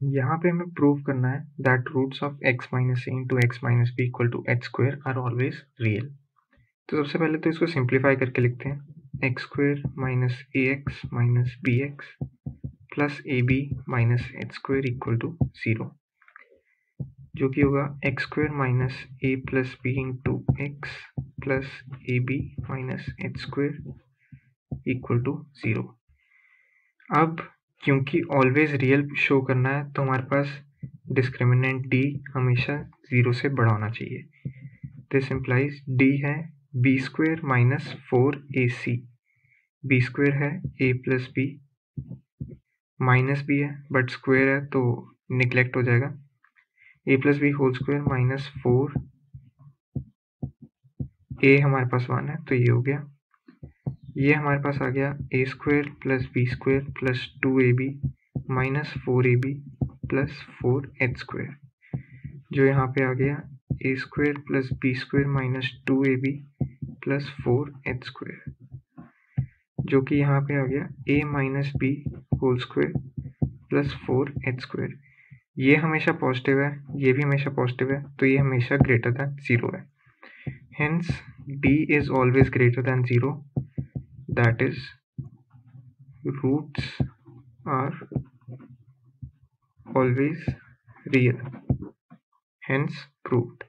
यहाँ पे हमें प्रूव करना है that roots of x minus A into X minus B equal to H square are always real तो सबसे पहले तो इसको सिंप्लीफाई करके लिखते हैं। X square minus A X minus B X plus A B minus H square equal to zero जो कि होगा X square minus A plus B into X plus A B minus H square equal to zero अब क्योंकि always real show करना है तो हमारे पास डिस्क्रिमिनेंट डी हमेशा ज़ीरो से बड़ा होना चाहिए। दिस इम्प्लाइज डी है B square minus four A C B square है A plus B minus B है बट स्क्वेयर है तो निगलेक्ट हो जाएगा। A plus B whole square minus four A हमारे पास वन है तो ये हो गया। ये हमारे पास आ गया A square plus B square plus two A B minus four A B plus four H square जो यहाँ पे आ गया A square plus B square minus two A B plus four H square जो कि यहाँ पे आ गया A minus B whole square plus four H square ये हमेशा पॉजिटिव है, ये भी हमेशा पॉजिटिव है तो ये हमेशा ग्रेटर दैन ज़ीरो है. Hence D is always greater than zero that is roots are always real hence proved